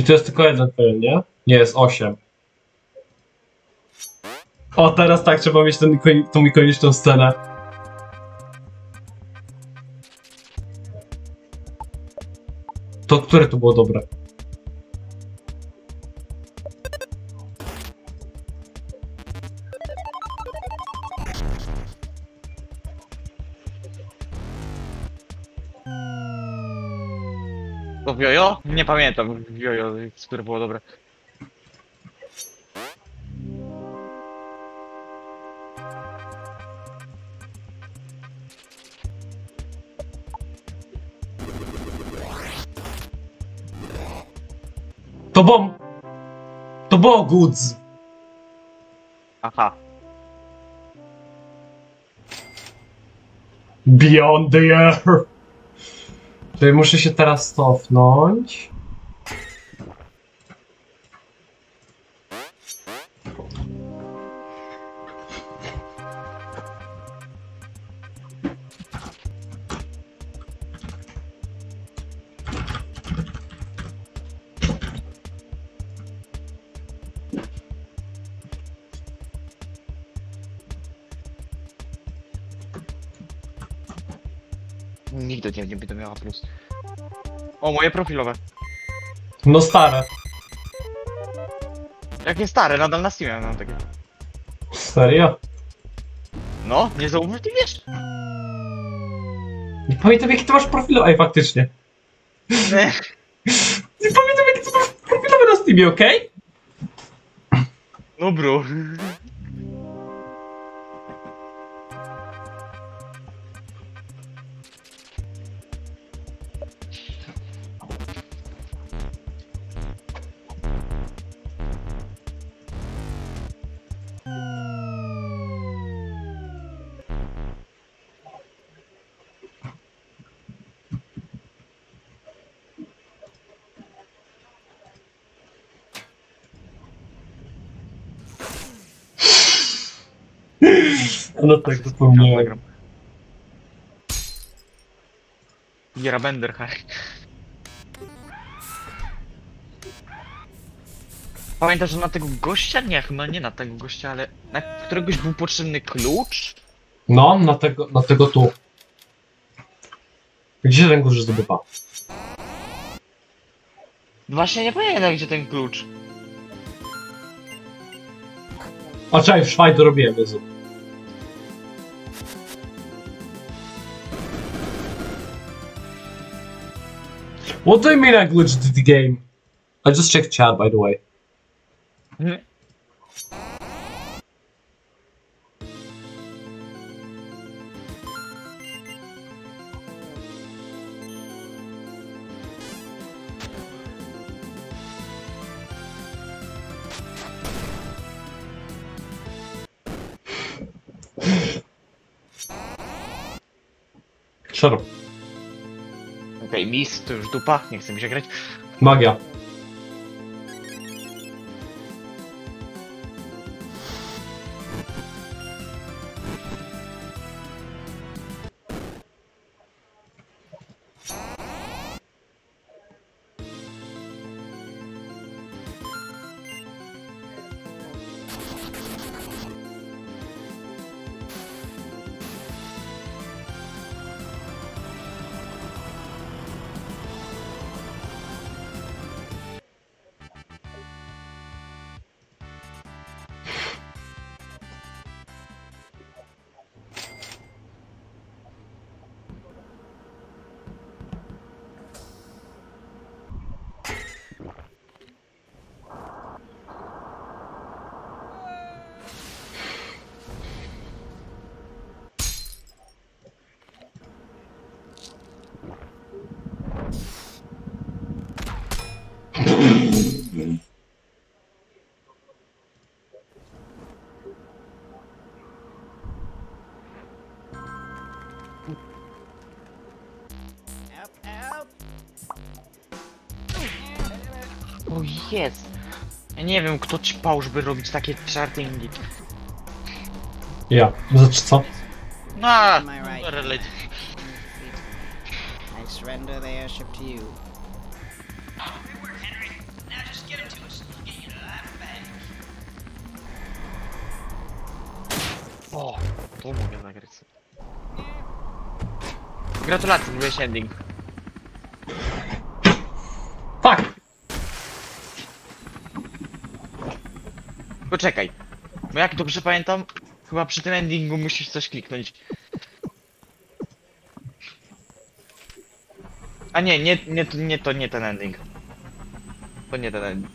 I to jest tylko jeden film, nie? Nie, jest osiem. O, teraz tak, trzeba mieć ten, tą ikoniczną scenę. To które tu było dobre? Pamiętam Jojo, które było dobre. To było... To Goods. Aha. Beyond the Air. Czyli muszę się teraz cofnąć. Profilowe. No stare. Jakie stare, nadal na Steamie mam takie. Serio? No, nie zauważyłeś? Nie pamiętam jaki ty masz profil. Ej, faktycznie. Nie. (laughs) Nie pamiętam jaki ty masz profilowy na Steamie, okej? No bro. Tak, zapomniałem. Zagram. Giera Bender, hej. Pamiętasz, że na tego gościa? Nie, chyba nie na tego gościa, ale na któregoś był potrzebny klucz? No, na tego, na tego tu. Gdzie ten górzy zdobywa? Właśnie nie pamiętam, gdzie ten klucz. A czekaj, w Szwajdu robiłem, Jezu. What do you mean I glitched the game? I just checked chat, by the way. (laughs) Shut up. Okej, mis, to już dupa, nie chcę mi się grać. Magia. Jest! Ja nie wiem, kto ci pał, żeby robić takie chartingi. Ja. Znaczy co? No, Am I right? relate. I surrender the airship to you. O, to mogę nagrać. Gratulacje, byłeś ending. Poczekaj. Bo jak dobrze pamiętam, chyba przy tym endingu musisz coś kliknąć. A nie, nie, nie, to nie, to nie ten ending. To nie ten ending.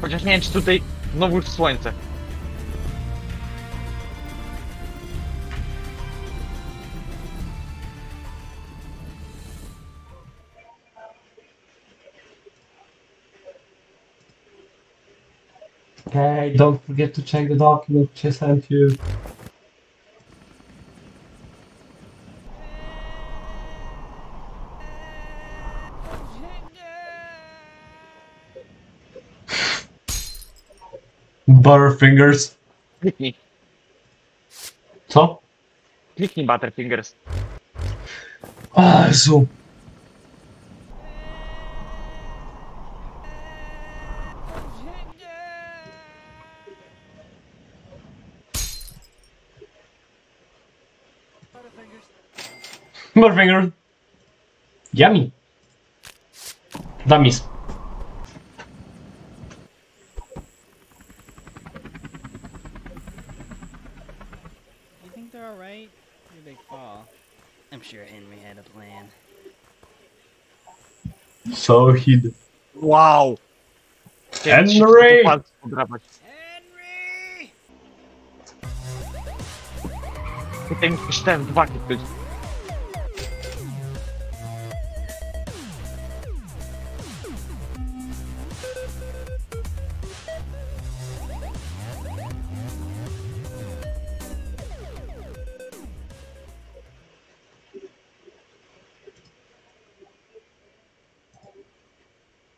Chociaż nie wiem, czy tutaj znowu słońce. Don't forget to check the document which I sent you. (laughs) Butterfingers. Co? kliknij (laughs) Butterfingers. Ah, o Jezu. Morfinger. Yummy. Dummies. You think they're alright? Pretty big fall. I'm sure Henry had a plan. So he... Wow! Chciałem ci Henry! po palcu podrapać. Henry! Tutaj musisz ten dwa być.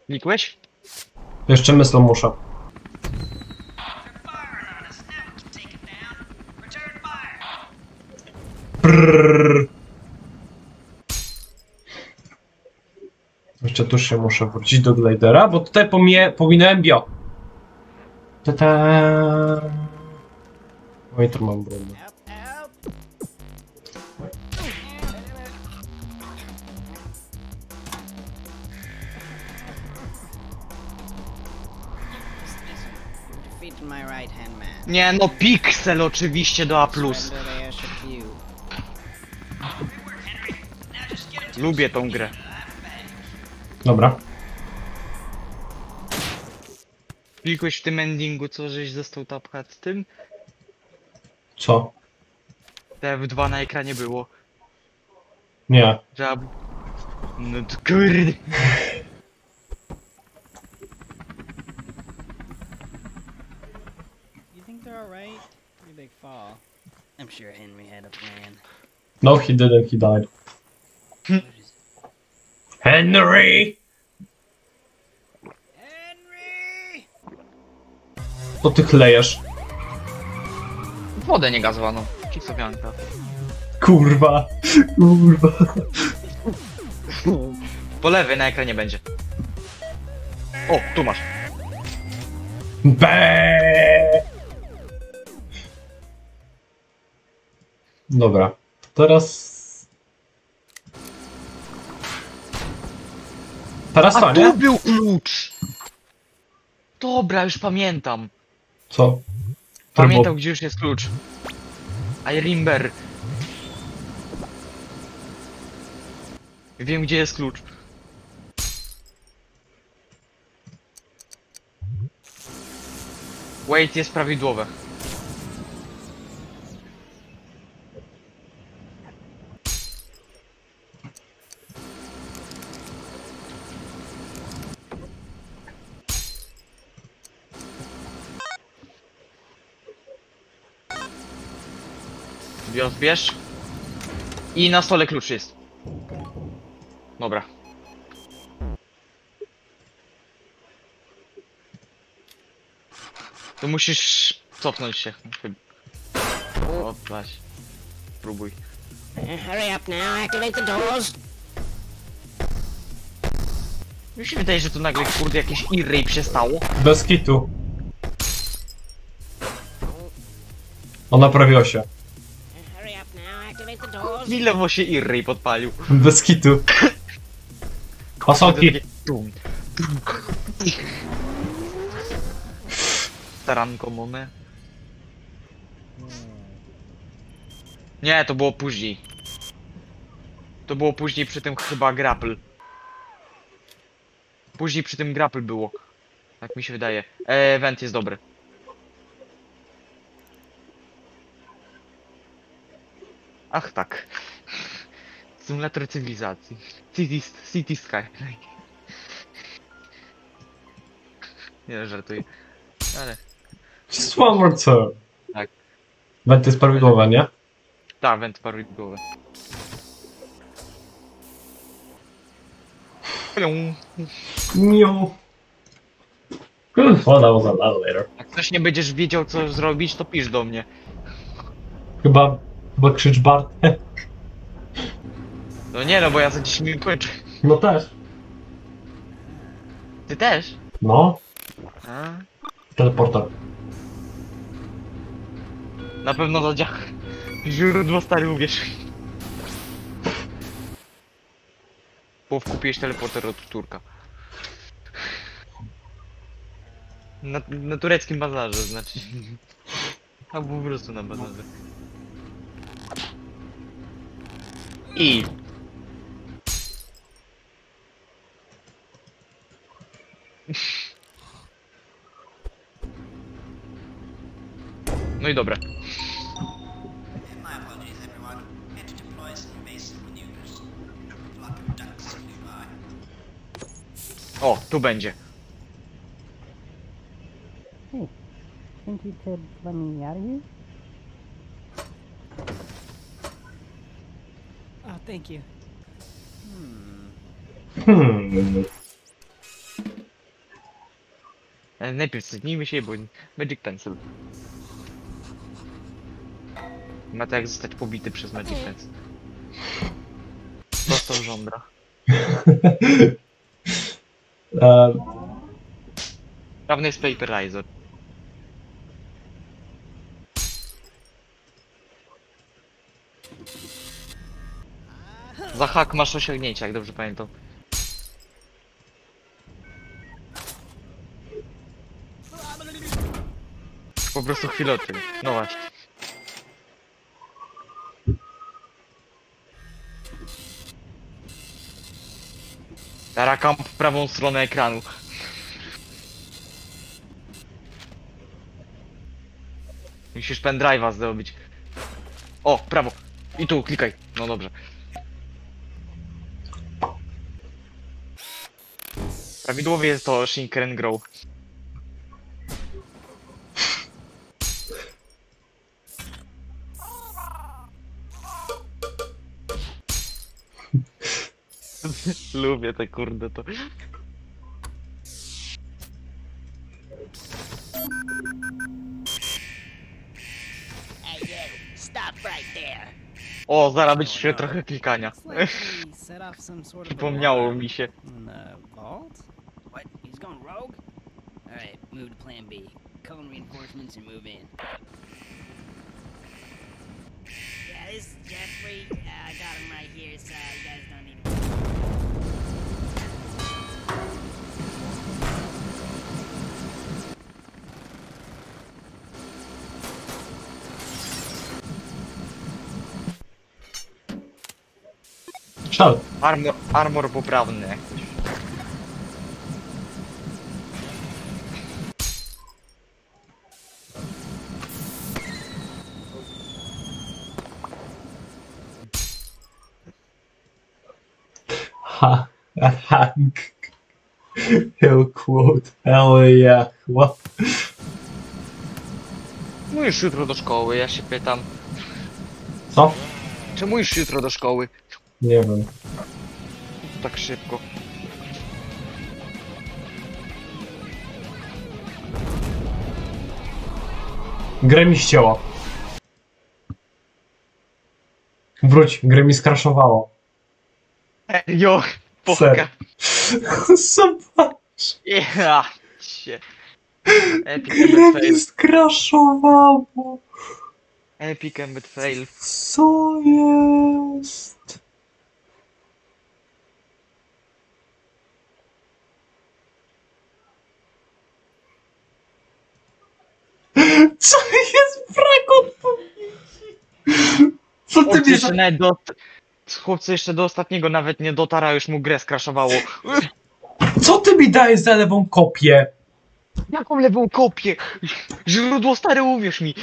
Klikłeś? Jeszcze myślą muszę. Prrrr. Jeszcze tu się muszę wrócić do glidera, bo tutaj pomie, pominąłem bio. Ta-ta. Oj, to mam. Nie no, Pixel oczywiście do A+. Lubię tą grę. Dobra. Klikłeś w tym endingu, co żeś został tapkat z tym? Co? Te F2 na ekranie było. Nie. No to kurde. Sure Henry had a plan. No, he didn't, he died. (laughs) Henry! Henry! To ty chlejesz. Wodę nie gazowano. Kisowianka. Kurwa. Kurwa. Po lewej na ekranie będzie. O, tu masz. Be. Dobra. Teraz. Teraz A to, tu nie? był klucz! Dobra, już pamiętam. Co? Pamiętam, gdzie już jest klucz. I remember. Wiem, gdzie jest klucz. Wait jest prawidłowe. Bios bierz. I na stole klucz jest. Dobra. To musisz cofnąć się. O, weź. Próbuj. Hurry up now, activate the doors. Mi się wydaje, że tu nagle kurde jakieś irrej się stało. Bez kitu. O, naprawiło się. Milewo się irrej podpalił. Bez kitu. Tum. Staranko mamy. Nie, to było później. To było później przy tym chyba grapple. Później przy tym grapple było. Tak mi się wydaje. E, event jest dobry. Ach tak. Symulator cywilizacji. City, City Skyline. Nie żartuję. Ale. Just one more turn. Tak. Went jest prawidłowe, nie? Tak, węd paruj głowę. Hello. Niu. Well, that was a lot later. Jak coś nie będziesz wiedział co zrobić, to pisz do mnie. Chyba, chyba krzycz Bart. No nie no, bo ja za 10 minut kończę. No też. Ty też? No, A? teleporter. Na pewno za dziach. Źródło stary uwierz. Bo kupiłeś teleporter od Turka. Na, na tureckim bazarze, znaczy. (laughs) Albo po prostu na bazarze. I... No i dobra. O, tu będzie. Think you could let me out of here? Thank you. Hmm. E, Najpierw cofnijmy się, bo Magic Pencil. Ma to jak zostać pobity przez Magic Pencil. Dostał żądra. E, (laughs) Prawny jest Paperizer. Za hak masz osiągnięcia, jak dobrze pamiętam. Po prostu chwilę o tym. No właśnie. Tarakam w prawą stronę ekranu. Musisz pendrive'a zdobyć. O, prawo. I tu, klikaj. No dobrze. Prawidłowie jest to Shinker Grow. (laughs) Lubię te kurde to. O, zaraz będzie trochę klikania. Przypomniało mi się. Going rogue? Alright, move to plan B. Call in reinforcements and move in. Yeah, this is Jeffrey. Uh, I got him right here, so you guys don't need to. Szal. Armor, armor poprawny (laughs) He'll quote. Hell yeah. What? Czemu już jutro do szkoły? Ja się pytam. Co? Czemu już jutro do szkoły? Nie wiem. Tak szybko. Grę mi ścięło. Wróć, grę mi skraszowało. Jo, Poka. (laughs) Zobacz, Ja cię. Epic skraszowało. Epic embed fail. Co jest? Co jest brak odpowiedzi? Co ty do... Chłopcy jeszcze do ostatniego nawet nie dotarł, a już mu grę skraszowało. Co ty mi dajesz za lewą kopię? Jaką lewą kopię? Źródło stare, uwierz mi.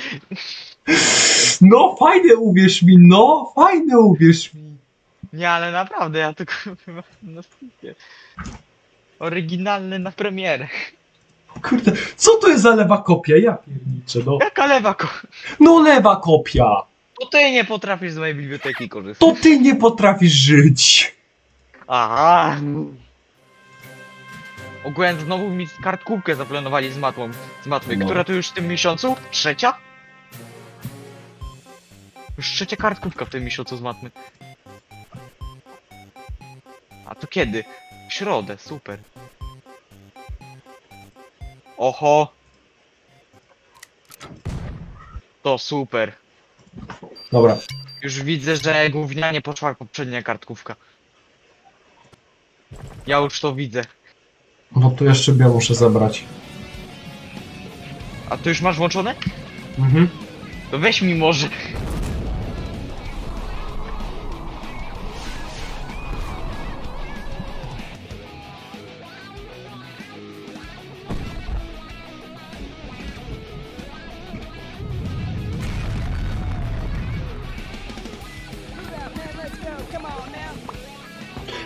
No fajne uwierz mi, no fajne uwierz mi. Nie, ale naprawdę, ja tylko (laughs) na sklepie. Oryginalny na premierę. Kurde, co to jest za lewa kopia? Ja pierniczę, no. Jaka lewa ko... No lewa kopia. To ty nie potrafisz z mojej biblioteki korzystać. To ty nie potrafisz żyć. Aha. Ogółem znowu mi kartkówkę zaplanowali z matmą. Z matmy. No. Która to już w tym miesiącu? Trzecia? Już trzecia kartkówka w tym miesiącu z matmy. A to kiedy? W środę, super. Oho. To super. Dobra. Już widzę, że gównianie poszła poprzednia kartkówka. Ja już to widzę. No tu jeszcze bio muszę zebrać. A ty już masz włączone? Mhm. To weź mi może.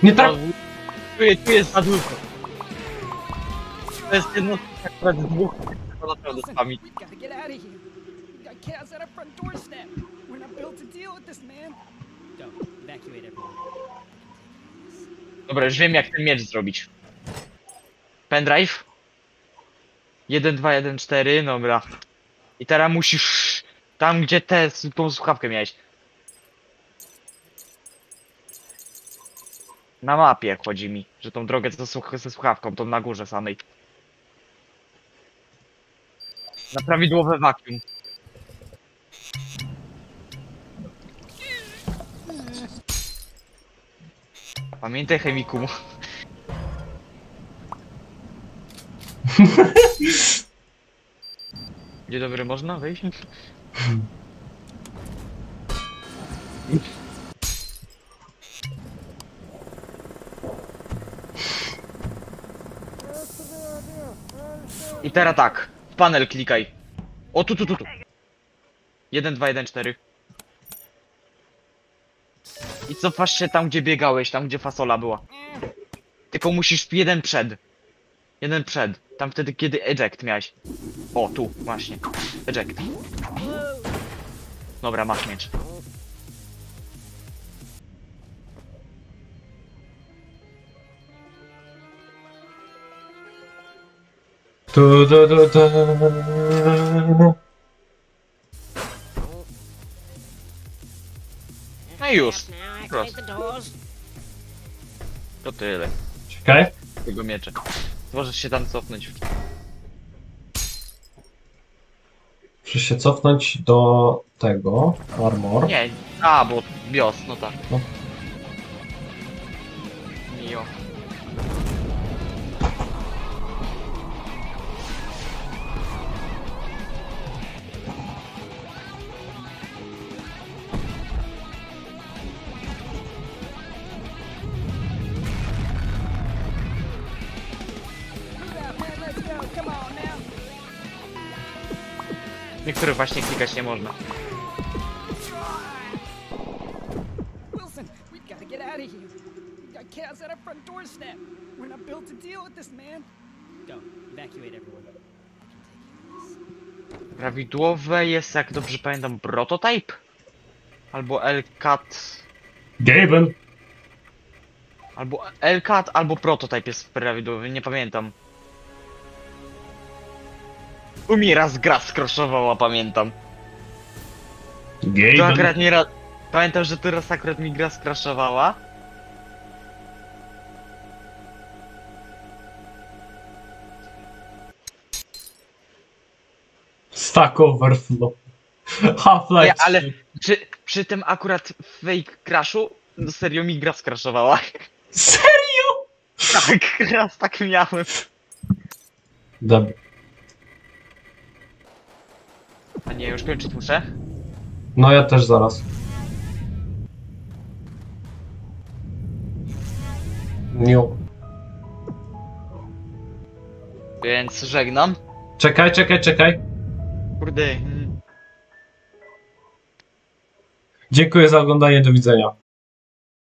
Nie tak. Tu jest, tu jest za dużo. To jest jedno z akurat dwóch. Naprawdę z built to. Evacuate everyone. Dobra, już wiem jak ten miecz zrobić. Pendrive. 1, 2, 1, 4, dobra. I teraz musisz... Tam gdzie te, tą słuchawkę miałeś. Na mapie chodzi mi, że tą drogę ze, słuch ze słuchawką, tą na górze samej. Na prawidłowe vacuum. Pamiętaj chemikum. (laughs) Dzień dobry, można wejść? (laughs) I teraz tak, w panel klikaj. O tu, tu, tu, tu. 1, 2, 1, 4. I cofasz się tam, gdzie biegałeś, tam, gdzie fasola była. Tylko musisz jeden przed. Jeden przed. Tam wtedy, kiedy eject miałeś. O, tu, właśnie. Eject. Dobra, masz miecz. Tu, tu, tu, tu. No i już. Prost. To tyle. Czekaj. Tego miecza. Możesz się tam cofnąć. Muszę się cofnąć do tego. Armor. Nie, a, bo bios, no tak. No. Właśnie klikać nie można. Wilson, we gotta get out of here. We got chaos at our front doorstep. We're not built to deal with this, man. Go. Evacuate everyone. Prawidłowe jest, jak dobrze pamiętam, prototype? Albo LCAT... Gaben. Albo LCAT, albo prototype jest prawidłowy, nie pamiętam. U mnie raz gra skraszowała, pamiętam. To Gaben. akurat nie raz... Pamiętam, że teraz akurat mi gra skraszowała. Stack Overflow. (laughs) Half-Life Nie, ale 3. przy, przy tym akurat fake crashu, no serio mi gra skraszowała. Serio? tak, (laughs) raz tak miałem. Dobra. A nie, już kończyć muszę. No ja też zaraz. Niu. Więc żegnam. Czekaj, czekaj, czekaj. Kurde. mm, Dziękuję za oglądanie, do widzenia.